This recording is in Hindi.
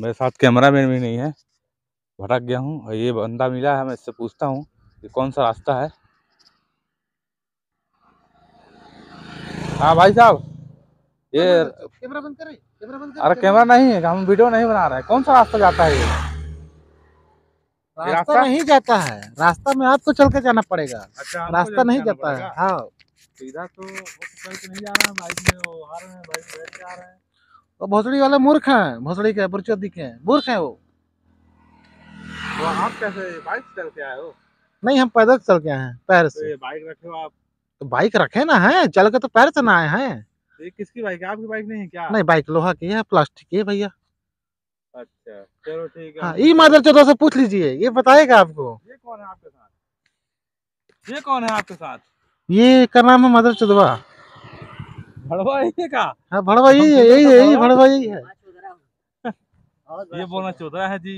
मेरे साथ कैमरा मैन भी नहीं है। भटक गया हूँ और ये बंदा मिला है मैं इससे पूछता हूँ कि कौन सा रास्ता है। हाँ भाई साहब ये कैमरा बंद करे कैमरा बंद अरे कैमरा नहीं है हम वीडियो नहीं बना रहे हैं। कौन सा रास्ता जाता है ये? रास्ता रास्ता- नहीं जाता है। रास्ता में आपको चल के जाना पड़ेगा। अच्छा रास्ता नहीं जाता है। हाँ। सीधा तो तो नहीं जा रहा है बाइक में वो आ रहे हैं बाइक बैठ के आ रहे हैं। वो भोसड़ी वाले मूर्ख हैं भोसड़ी के बुरचोदी के हैं मूर्ख हैं वो। तो आप कैसे बाइक चल के आए हो? नहीं हम पैदल चल के आए हैं पैर तो से। ये बाइक रखे हो आप? तो बाइक रखे ना है चल के तो पैर से ना आए हैं। तो ये किसकी बाइक है? आपकी बाइक नहीं है क्या? नहीं बाइक लोहा की है प्लास्टिक की है भैया। अच्छा चलो ठीक है। हाँ मादर चौदह से पूछ लीजिए ये बताएगा आपको। ये कौन है आपके साथ? ये कौन है आपके साथ? ये का नाम है मदर चौदवा। भड़वा ये का? हाँ भड़वा यही है यही है यही भड़वा यही है ये बोलना चौधरा है जी